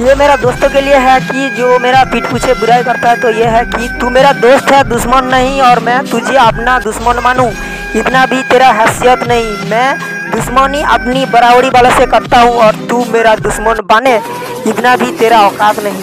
ये मेरा दोस्तों के लिए है कि जो मेरा पीठ पीछे बुराई करता है तो ये है कि तू मेरा दोस्त है, दुश्मन नहीं, और मैं तुझे अपना दुश्मन मानूँ। इतना भी तेरा हैसियत नहीं। मैं दुश्मनी अपनी बराबरी वाले से करता हूँ, और तू मेरा दुश्मन बने। इतना भी तेरा औकात नहीं।